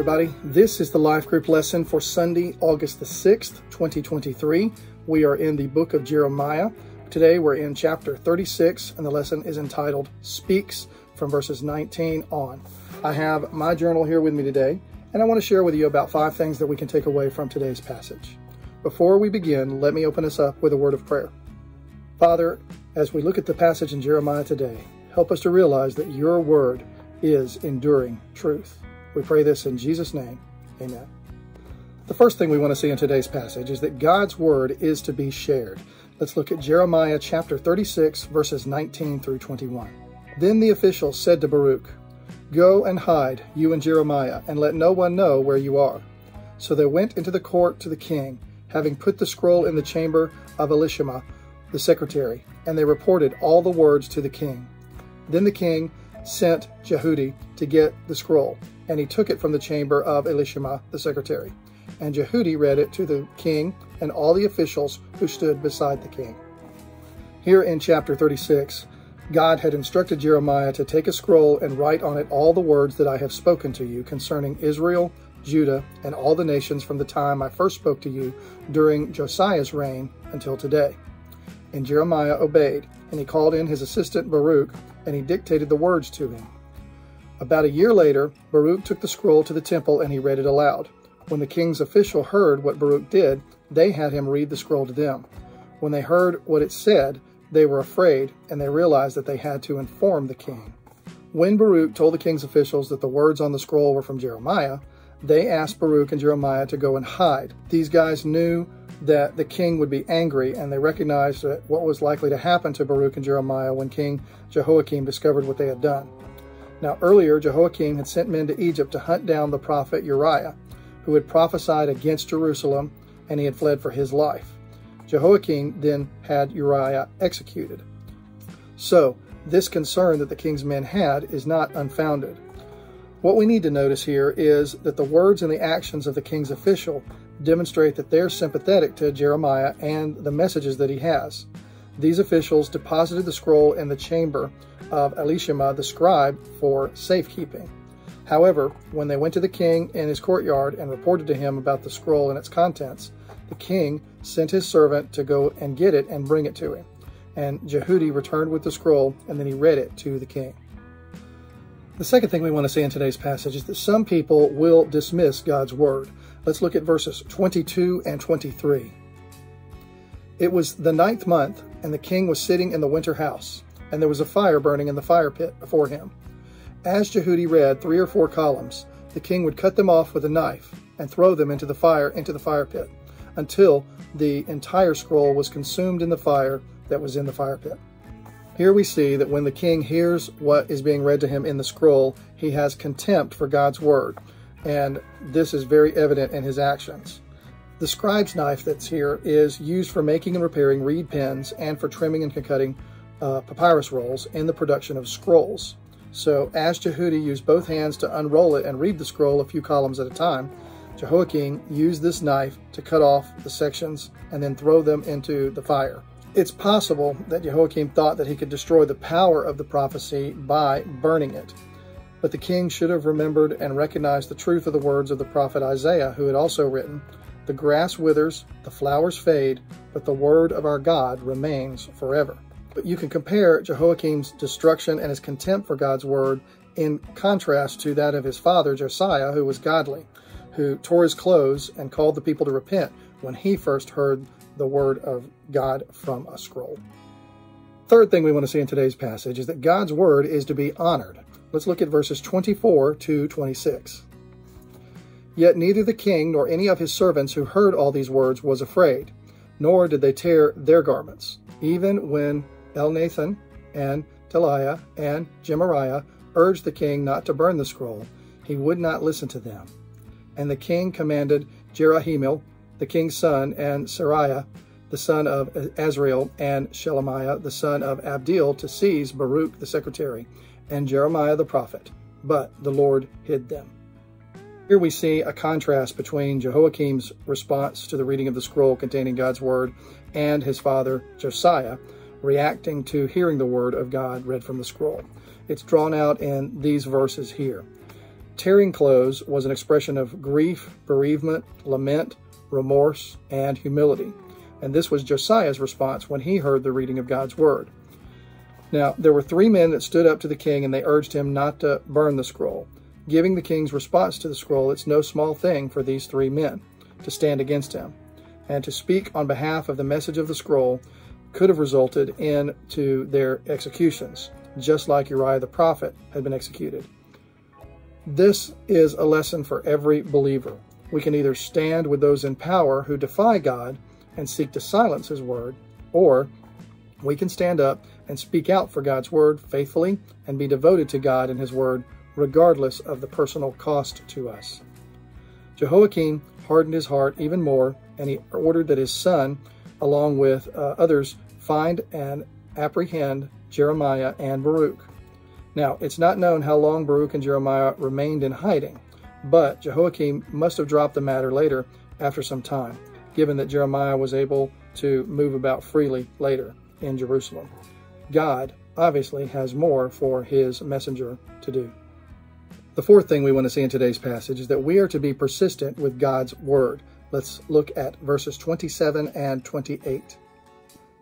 everybody. This is the life group lesson for Sunday, August the 6th, 2023. We are in the book of Jeremiah. Today we're in chapter 36, and the lesson is entitled Speaks from verses 19 on. I have my journal here with me today, and I want to share with you about five things that we can take away from today's passage. Before we begin, let me open us up with a word of prayer. Father, as we look at the passage in Jeremiah today, help us to realize that your word is enduring truth. We pray this in Jesus' name. Amen. The first thing we want to see in today's passage is that God's word is to be shared. Let's look at Jeremiah chapter 36, verses 19 through 21. Then the official said to Baruch, Go and hide, you and Jeremiah, and let no one know where you are. So they went into the court to the king, having put the scroll in the chamber of Elishama, the secretary, and they reported all the words to the king. Then the king sent Jehudi to get the scroll, and he took it from the chamber of Elishama, the secretary. And Jehudi read it to the king and all the officials who stood beside the king. Here in chapter 36, God had instructed Jeremiah to take a scroll and write on it all the words that I have spoken to you concerning Israel, Judah, and all the nations from the time I first spoke to you during Josiah's reign until today. And Jeremiah obeyed, and he called in his assistant Baruch, and he dictated the words to him. About a year later, Baruch took the scroll to the temple and he read it aloud. When the king's official heard what Baruch did, they had him read the scroll to them. When they heard what it said, they were afraid, and they realized that they had to inform the king. When Baruch told the king's officials that the words on the scroll were from Jeremiah, they asked Baruch and Jeremiah to go and hide. These guys knew that the king would be angry, and they recognized what was likely to happen to Baruch and Jeremiah when King Jehoiakim discovered what they had done. Now, earlier, Jehoiakim had sent men to Egypt to hunt down the prophet Uriah, who had prophesied against Jerusalem, and he had fled for his life. Jehoiakim then had Uriah executed. So, this concern that the king's men had is not unfounded. What we need to notice here is that the words and the actions of the king's official demonstrate that they're sympathetic to Jeremiah and the messages that he has. These officials deposited the scroll in the chamber of Elishama the scribe for safekeeping. However, when they went to the king in his courtyard and reported to him about the scroll and its contents, the king sent his servant to go and get it and bring it to him. And Jehudi returned with the scroll, and then he read it to the king. The second thing we want to see in today's passage is that some people will dismiss God's word. Let's look at verses 22 and 23. It was the ninth month, and the king was sitting in the winter house, and there was a fire burning in the fire pit before him. As Jehudi read three or four columns, the king would cut them off with a knife and throw them into the fire into the fire pit until the entire scroll was consumed in the fire that was in the fire pit. Here we see that when the king hears what is being read to him in the scroll, he has contempt for God's word, and this is very evident in his actions. The scribe's knife that's here is used for making and repairing reed pens and for trimming and cutting uh, papyrus rolls in the production of scrolls. So as Jehudi used both hands to unroll it and read the scroll a few columns at a time, Jehoiakim used this knife to cut off the sections and then throw them into the fire. It's possible that Jehoiakim thought that he could destroy the power of the prophecy by burning it. But the king should have remembered and recognized the truth of the words of the prophet Isaiah, who had also written, The grass withers, the flowers fade, but the word of our God remains forever. But you can compare Jehoiakim's destruction and his contempt for God's word in contrast to that of his father Josiah, who was godly, who tore his clothes and called the people to repent when he first heard the word of God from a scroll. Third thing we want to see in today's passage is that God's word is to be honored. Let's look at verses 24 to 26. Yet neither the king nor any of his servants who heard all these words was afraid, nor did they tear their garments, even when Elnathan and Delaiah and Gemariah urged the king not to burn the scroll. He would not listen to them. And the king commanded Jerahmeel, the king's son, and Seraiah, the son of Azriel, and Shelemiah, the son of Abdeel, to seize Baruch the secretary, and Jeremiah the prophet, but the Lord hid them. Here we see a contrast between Jehoiakim's response to the reading of the scroll containing God's word and his father Josiah reacting to hearing the word of God read from the scroll. It's drawn out in these verses here. Tearing clothes was an expression of grief, bereavement, lament, remorse, and humility. And this was Josiah's response when he heard the reading of God's word. Now, there were three men that stood up to the king and they urged him not to burn the scroll. Giving the king's response to the scroll, it's no small thing for these three men to stand against him. And to speak on behalf of the message of the scroll could have resulted in to their executions, just like Uriah the prophet had been executed. This is a lesson for every believer. We can either stand with those in power who defy God and seek to silence his word, or we can stand up and speak out for God's word faithfully and be devoted to God and his word regardless of the personal cost to us. Jehoiakim hardened his heart even more, and he ordered that his son, along with uh, others, find and apprehend Jeremiah and Baruch. Now, it's not known how long Baruch and Jeremiah remained in hiding, but Jehoiakim must have dropped the matter later after some time, given that Jeremiah was able to move about freely later in Jerusalem. God obviously has more for his messenger to do. The fourth thing we want to see in today's passage is that we are to be persistent with God's word. Let's look at verses 27 and 28.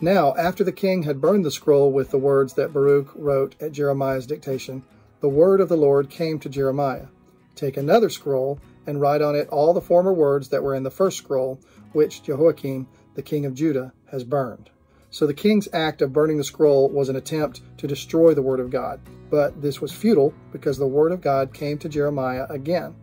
Now, after the king had burned the scroll with the words that Baruch wrote at Jeremiah's dictation, the word of the Lord came to Jeremiah Take another scroll and write on it all the former words that were in the first scroll, which Jehoiakim, the king of Judah, has burned. So the king's act of burning the scroll was an attempt to destroy the word of God, but this was futile because the word of God came to Jeremiah again.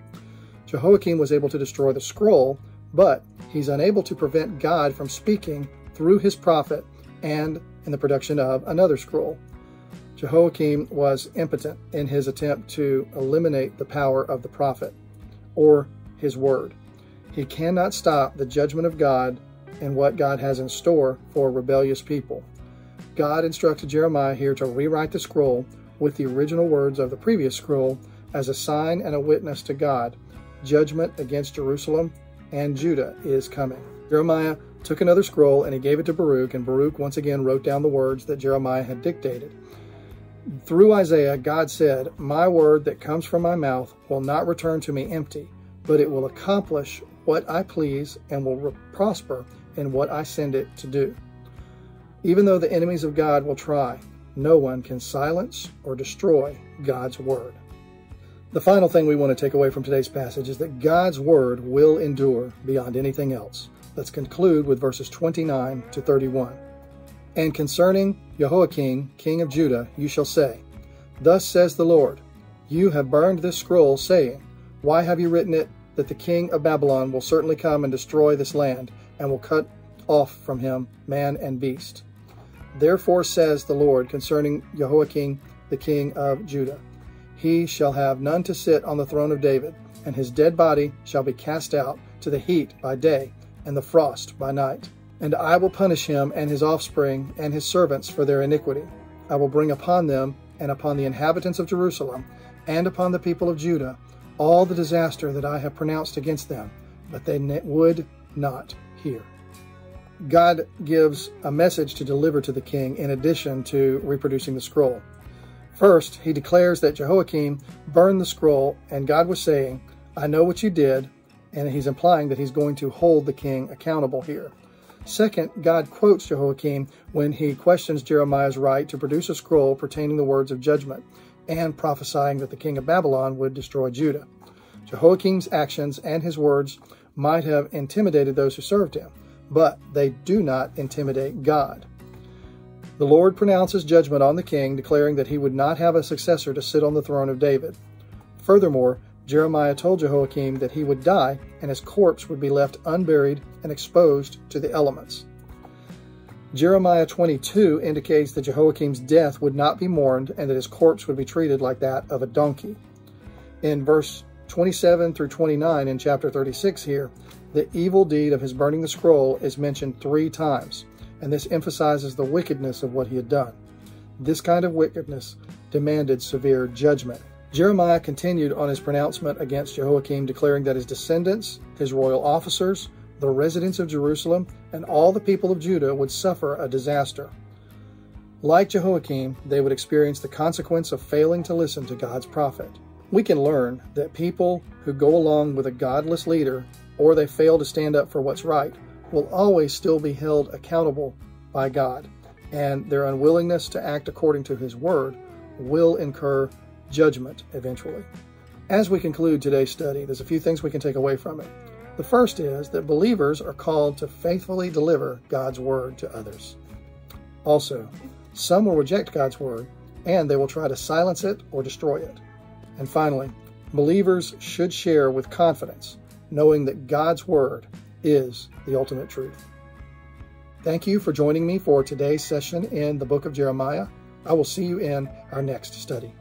Jehoiakim was able to destroy the scroll, but he's unable to prevent God from speaking through his prophet and in the production of another scroll. Jehoiakim was impotent in his attempt to eliminate the power of the prophet or his word. He cannot stop the judgment of God and what God has in store for rebellious people. God instructed Jeremiah here to rewrite the scroll with the original words of the previous scroll as a sign and a witness to God. Judgment against Jerusalem and Judah is coming. Jeremiah took another scroll and he gave it to Baruch, and Baruch once again wrote down the words that Jeremiah had dictated. Through Isaiah, God said, My word that comes from my mouth will not return to me empty, but it will accomplish what I please and will prosper in what I send it to do. Even though the enemies of God will try, no one can silence or destroy God's word. The final thing we want to take away from today's passage is that God's word will endure beyond anything else. Let's conclude with verses 29 to 31. And concerning Jehoiakim, king of Judah, you shall say, Thus says the Lord, You have burned this scroll, saying, Why have you written it that the king of Babylon will certainly come and destroy this land, and will cut off from him man and beast? Therefore says the Lord concerning Jehoiakim, the king of Judah, He shall have none to sit on the throne of David, and his dead body shall be cast out to the heat by day, and the frost by night. And I will punish him and his offspring and his servants for their iniquity. I will bring upon them and upon the inhabitants of Jerusalem and upon the people of Judah all the disaster that I have pronounced against them, but they would not hear. God gives a message to deliver to the king in addition to reproducing the scroll. First, he declares that Jehoiakim burned the scroll, and God was saying, I know what you did, and he's implying that he's going to hold the king accountable here. Second, God quotes Jehoiakim when he questions Jeremiah's right to produce a scroll pertaining the words of judgment and prophesying that the king of Babylon would destroy Judah. Jehoiakim's actions and his words might have intimidated those who served him, but they do not intimidate God. The Lord pronounces judgment on the king, declaring that he would not have a successor to sit on the throne of David. Furthermore, Jeremiah told Jehoiakim that he would die and his corpse would be left unburied and exposed to the elements. Jeremiah 22 indicates that Jehoiakim's death would not be mourned and that his corpse would be treated like that of a donkey. In verse 27 through 29 in chapter 36 here, the evil deed of his burning the scroll is mentioned three times, and this emphasizes the wickedness of what he had done. This kind of wickedness demanded severe judgment. Jeremiah continued on his pronouncement against Jehoiakim, declaring that his descendants, his royal officers, the residents of Jerusalem, and all the people of Judah would suffer a disaster. Like Jehoiakim, they would experience the consequence of failing to listen to God's prophet. We can learn that people who go along with a godless leader or they fail to stand up for what's right will always still be held accountable by God, and their unwillingness to act according to His Word will incur judgment eventually. As we conclude today's study, there's a few things we can take away from it. The first is that believers are called to faithfully deliver God's Word to others. Also, some will reject God's Word and they will try to silence it or destroy it. And finally, believers should share with confidence, knowing that God's Word is the ultimate truth. Thank you for joining me for today's session in the book of Jeremiah. I will see you in our next study.